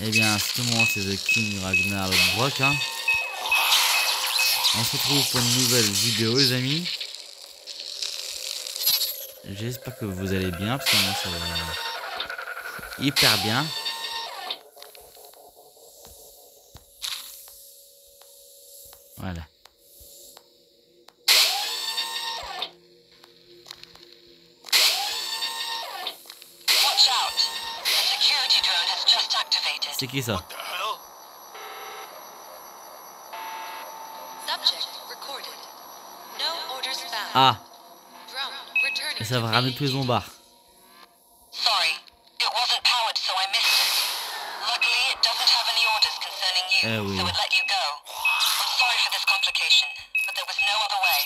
Eh bien, à ce moment, c'est The King Ragnar Brock. Hein. On se retrouve pour une nouvelle vidéo, les amis. J'espère que vous allez bien, parce que moi, ça va hyper bien. Voilà. Watch out. The security drone has just activated. C'est qui ça The hell? Subject recorded. No orders found. Ah, Drone returning. ça va ramener tous les zombards. Sorry, it wasn't powered, so I missed it. Luckily, it doesn't have any orders concerning you, Eh oui. so it let you go. I'm sorry for this complication, but there was no other way.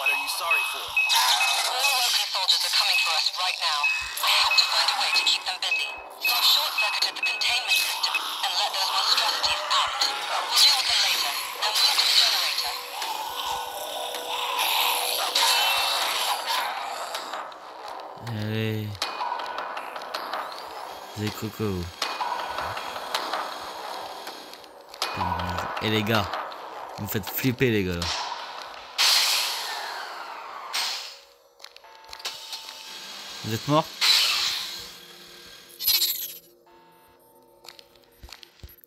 What are you sorry for? More Woken soldiers are coming for us right now. I have to find a way to keep them busy. Allez. Cocos. Et les gars, vous me faites flipper les gars. Vous êtes morts?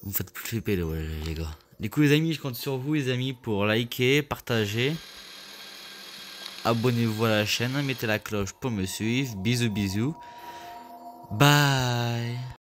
Vous me faites flipper les, gars. Du coup les amis, je compte sur vous les amis pour liker, partager. Abonnez-vous à la chaîne, mettez la cloche pour me suivre. Bisous bisous. Bye